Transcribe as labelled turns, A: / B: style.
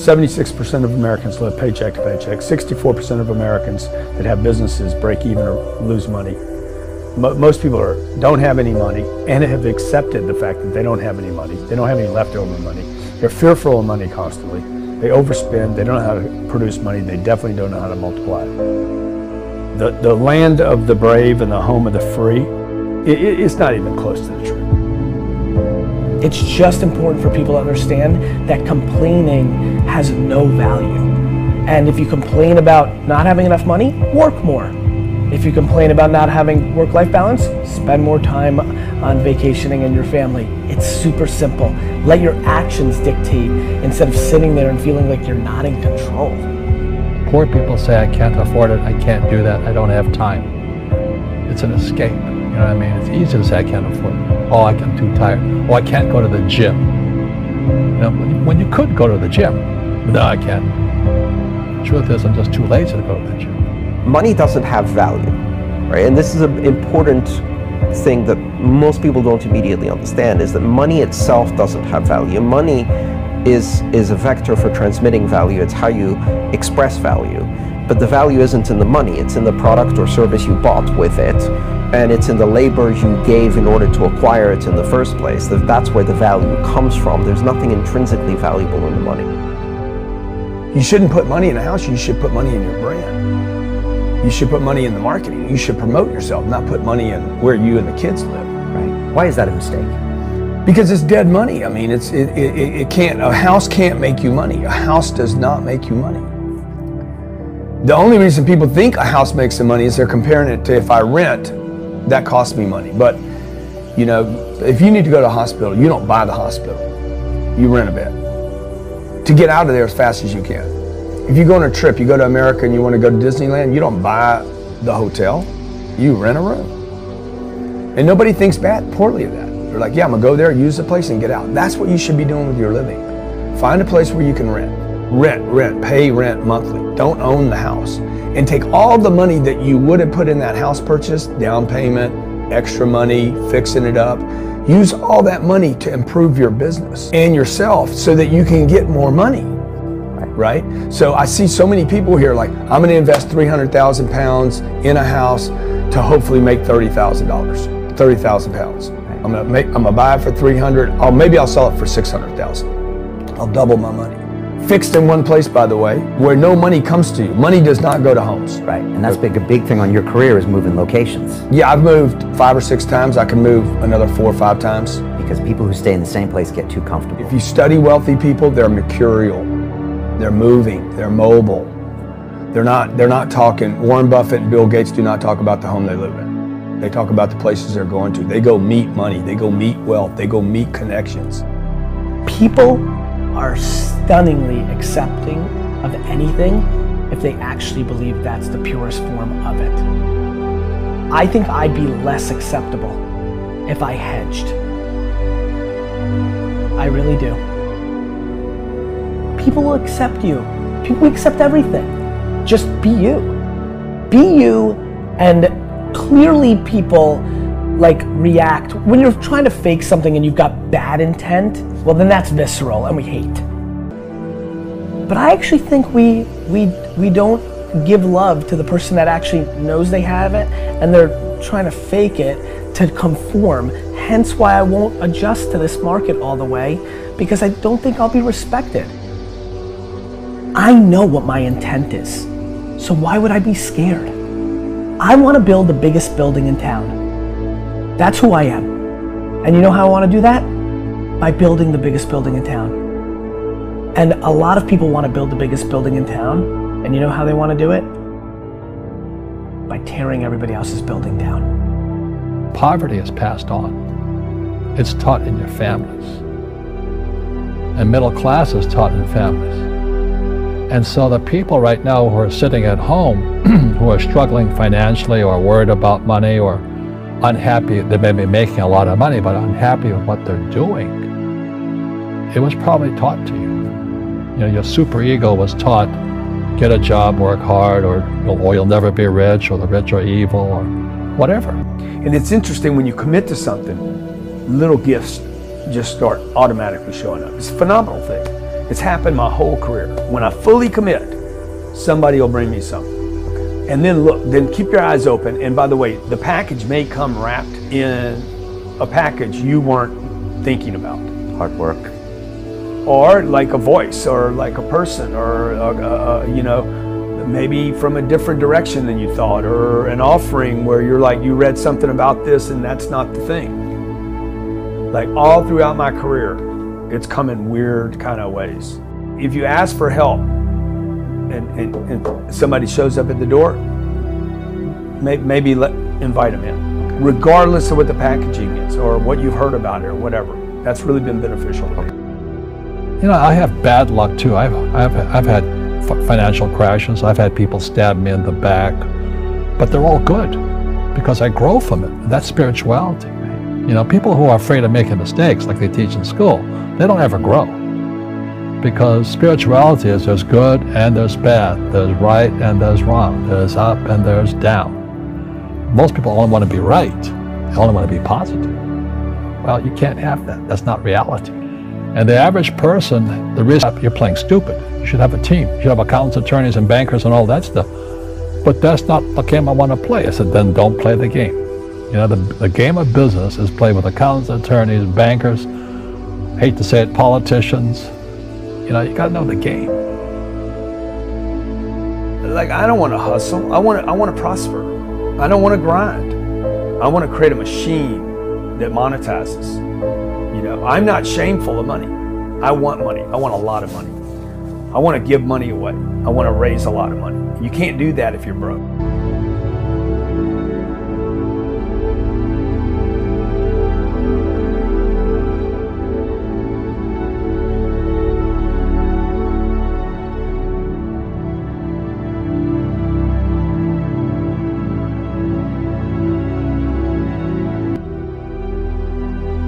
A: 76% of Americans live paycheck to paycheck. 64% of Americans that have businesses break even or lose money. most people are, don't have any money and have accepted the fact that they don't have any money. They don't have any leftover money. They're fearful of money constantly. They overspend. They don't know how to produce money. They definitely don't know how to multiply. The, the land of the brave and the home of the free, it, it's not even close to the truth.
B: It's just important for people to understand that complaining has no value. And if you complain about not having enough money, work more. If you complain about not having work life balance, spend more time on vacationing and your family. It's super simple. Let your actions dictate instead of sitting there and feeling like you're not in control.
C: Poor people say, I can't afford it, I can't do that, I don't have time. It's an escape. You know what I mean? It's easy to say I can't afford it. Oh, I'm too tired. Oh, I can't go to the gym. You know, when you could go to the gym. No, I can't. Truth is, I'm just too lazy to go to the gym.
D: Money doesn't have value, right? And this is an important thing that most people don't immediately understand is that money itself doesn't have value. Money is, is a vector for transmitting value. It's how you express value. But the value isn't in the money, it's in the product or service you bought with it, and it's in the labor you gave in order to acquire it in the first place. That's where the value comes from. There's nothing intrinsically valuable in the money.
A: You shouldn't put money in a house, you should put money in your brand. You should put money in the marketing. You should promote yourself, not put money in where you and the kids live.
E: Right. Why is that a mistake?
A: Because it's dead money. I mean, it's it, it, it can't a house can't make you money. A house does not make you money. The only reason people think a house makes them money is they're comparing it to if I rent, that costs me money. But you know, if you need to go to a hospital, you don't buy the hospital. You rent a bed. To get out of there as fast as you can. If you go on a trip, you go to America and you want to go to Disneyland, you don't buy the hotel, you rent a room. And nobody thinks bad poorly of that. They're like, yeah, I'm gonna go there, use the place, and get out. That's what you should be doing with your living. Find a place where you can rent rent, rent, pay rent monthly. Don't own the house. And take all the money that you would have put in that house purchase, down payment, extra money, fixing it up. Use all that money to improve your business and yourself so that you can get more money. Right? So I see so many people here like, I'm gonna invest 300,000 pounds in a house to hopefully make $30,000, 30,000 pounds. I'm gonna make, I'm gonna buy it for 300. I'll, maybe I'll sell it for 600,000. I'll double my money fixed in one place, by the way, where no money comes to you. Money does not go to homes.
E: Right, and that's big, a big thing on your career is moving locations.
A: Yeah, I've moved five or six times. I can move another four or five times.
E: Because people who stay in the same place get too comfortable.
A: If you study wealthy people, they're mercurial. They're moving. They're mobile. They're not. They're not talking. Warren Buffett and Bill Gates do not talk about the home they live in. They talk about the places they're going to. They go meet money. They go meet wealth. They go meet connections.
B: People are stunningly accepting of anything if they actually believe that's the purest form of it. I think I'd be less acceptable if I hedged. I really do. People will accept you. People accept everything. Just be you. Be you, and clearly people like react. When you're trying to fake something and you've got bad intent well then that's visceral and we hate. But i actually think we we we don't give love to the person that actually knows they have it and they're trying to fake it to conform. Hence why i won't adjust to this market all the way because i don't think i'll be respected. I know what my intent is so why would i be scared? I want to build the biggest building in town that's who I am. And you know how I want to do that? By building the biggest building in town. And a lot of people want to build the biggest building in town. And you know how they want to do it? By tearing everybody else's building down.
C: Poverty is passed on. It's taught in your families. And middle class is taught in families. And so the people right now who are sitting at home, who are struggling financially or worried about money or unhappy. They may be making a lot of money, but unhappy with what they're doing. It was probably taught to you. You know, your super ego was taught, get a job, work hard, or, or you'll never be rich, or the rich are evil, or whatever.
A: And it's interesting when you commit to something, little gifts just start automatically showing up. It's a phenomenal thing. It's happened my whole career. When I fully commit, somebody will bring me something. And then look, then keep your eyes open. And by the way, the package may come wrapped in a package you weren't thinking about.
E: Hard work.
A: Or like a voice, or like a person, or, uh, uh, you know, maybe from a different direction than you thought, or an offering where you're like, you read something about this and that's not the thing. Like all throughout my career, it's come in weird kind of ways. If you ask for help and, and, and somebody shows up at the door, may, maybe let, invite them in, regardless of what the packaging is or what you've heard about it or whatever. That's really been beneficial.
C: You know, I have bad luck too. I've, I've, I've had f- financial crashes. I've had people stab me in the back, but they're all good because I grow from it. That's spirituality. You know, people who are afraid of making mistakes, like they teach in school, they don't ever grow. Because spirituality is there's good and there's bad, there's right and there's wrong, there's up and there's down. Most people only want to be right, they only want to be positive. Well, you can't have that. That's not reality. And the average person, the reason you're playing stupid. You should have a team. You should have accountants, attorneys, and bankers and all that stuff. But that's not the game I want to play. I said, then don't play the game. You know, the, the game of business is played with accountants, attorneys, bankers, hate to say it, politicians. You know, you got to know the game.
A: Like I don't want to hustle. I want to. I want to prosper. I don't want to grind. I want to create a machine that monetizes. You know, I'm not shameful of money. I want money. I want a lot of money. I want to give money away. I want to raise a lot of money. You can't do that if you're broke.